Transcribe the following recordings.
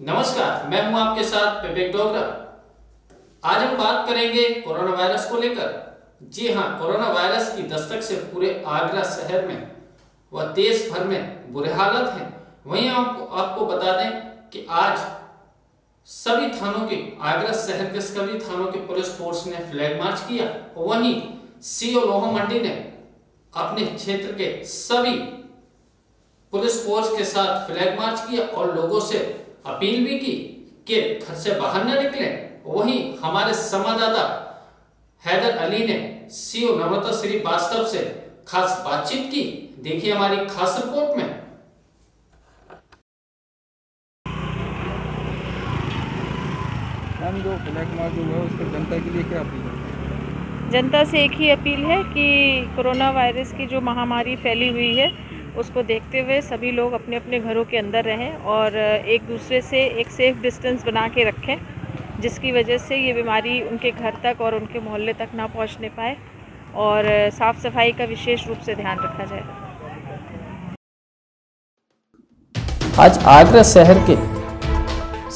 नमस्कार, मैं हूँ आपके साथ विवेक डोगरा। आज हम बात करेंगे कोरोना वायरस को लेकर। जी हाँ, कोरोना वायरस की दस्तक से पूरे आगरा शहर में व देश भर में बुरे हालत हैं। वहीं आपको आपको बता दें कि आज सभी थानों के, आगरा शहर के सभी थानों के पुलिस फोर्स ने फ्लैग मार्च किया। वहीं सीओ लोहा मंडी ने अपने क्षेत्र के सभी पुलिस फोर्स के साथ फ्लैग मार्च किया और लोगों से अपील भी की कि घर से बाहर न निकले। वहीं हमारे संवाददाता हैदर अली ने सीओ नम्रता श्रीवास्तव से खास बातचीत की। देखिए हमारी खास रिपोर्ट में। मैम जो फ्लैग मार्च जनता के लिए क्या अपील है? जनता से एक ही अपील है कि कोरोना वायरस की जो महामारी फैली हुई है उसको देखते हुए सभी लोग अपने अपने घरों के अंदर रहें और एक दूसरे से एक सेफ़ डिस्टेंस बना के रखें, जिसकी वजह से ये बीमारी उनके घर तक और उनके मोहल्ले तक ना पहुँचने पाए और साफ़ सफ़ाई का विशेष रूप से ध्यान रखा जाए। आज आगरा शहर के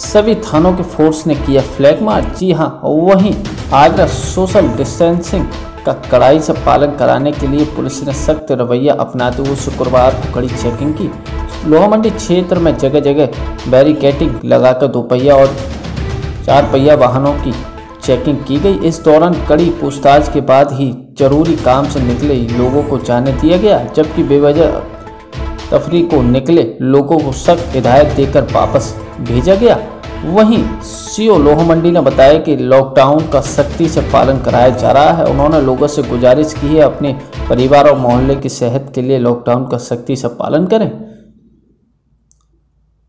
सभी थानों के फोर्स ने किया फ्लैग मार्च जी हाँ वहीं आगरा सोशल डिस्टेंसिंग का कड़ाई से पालन कराने के लिए पुलिस ने सख्त रवैया अपनाते हुए शुक्रवार को कड़ी चेकिंग की। लोहा मंडी क्षेत्र में जगह जगह बैरिकेटिंग लगाकर दोपहिया और चार पहिया वाहनों की चेकिंग की गई। इस दौरान कड़ी पूछताछ के बाद ही ज़रूरी काम से निकले लोगों को जाने दिया गया, जबकि बेवजह तफरी को निकले लोगों को सख्त हिदायत देकर वापस भेजा गया। वहीं सीओ लोह मंडी ने बताया कि लॉकडाउन का सख्ती से पालन कराया जा रहा है। उन्होंने लोगों से गुजारिश की है अपने परिवार और मोहल्ले की सेहत के लिए लॉकडाउन का सख्ती से पालन करें।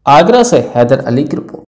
आगरा से हैदर अली की रिपोर्ट।